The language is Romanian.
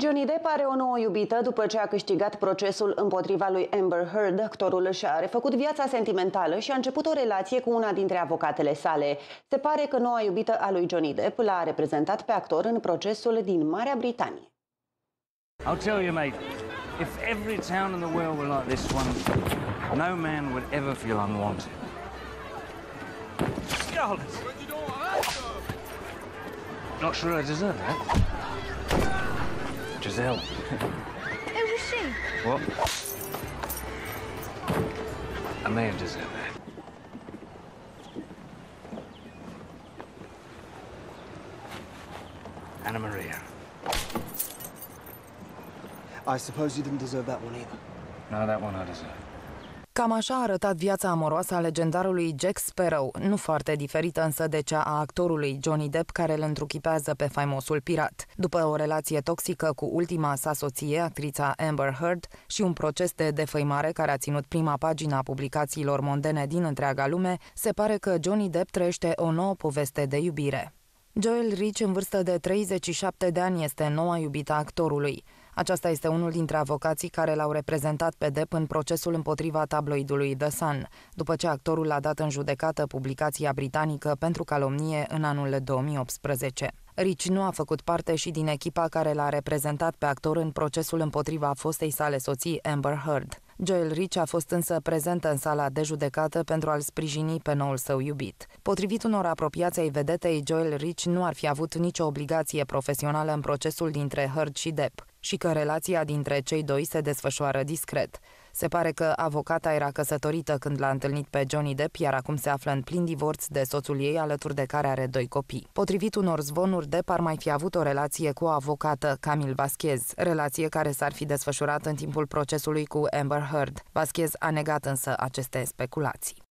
Johnny Depp are o nouă iubită după ce a câștigat procesul împotriva lui Amber Heard. Actorul și-a refăcut viața sentimentală și a început o relație cu una dintre avocatele sale. Se pare că noua iubită a lui Johnny Depp l-a reprezentat pe actor în procesul din Marea Britanie. I'll tell you, mate, if every town in the world were like this one, no man would ever feel unwanted. Scarlet! Not sure I deserve that. Giselle. Who was she? What? I may have deserved that. Anna Maria. I suppose you didn't deserve that one either. No, that one I deserve. Cam așa a arătat viața amoroasă a legendarului Jack Sparrow, nu foarte diferită însă de cea a actorului Johnny Depp care îl întruchipează pe faimosul pirat. După o relație toxică cu ultima sa soție, actrița Amber Heard, și un proces de defăimare care a ținut prima pagina a publicațiilor mondene din întreaga lume, se pare că Johnny Depp trăiește o nouă poveste de iubire. Joel Rich, în vârstă de 37 de ani, este noua iubită a actorului. Aceasta este unul dintre avocații care l-au reprezentat pe Depp în procesul împotriva tabloidului The Sun, după ce actorul a dat în judecată publicația britanică pentru calomnie în anul 2018. Rich nu a făcut parte și din echipa care l-a reprezentat pe actor în procesul împotriva fostei sale soții Amber Heard. Joel Rich a fost însă prezent în sala de judecată pentru a-l sprijini pe noul său iubit. Potrivit unor apropiați ai vedetei, Joel Rich nu ar fi avut nicio obligație profesională în procesul dintre Heard și Depp și că relația dintre cei doi se desfășoară discret. Se pare că avocata era căsătorită când l-a întâlnit pe Johnny Depp, iar acum se află în plin divorț de soțul ei, alături de care are doi copii. Potrivit unor zvonuri, Depp ar mai fi avut o relație cu o avocată, Camille Vasquez, relație care s-ar fi desfășurat în timpul procesului cu Amber Heard. Vasquez a negat însă aceste speculații.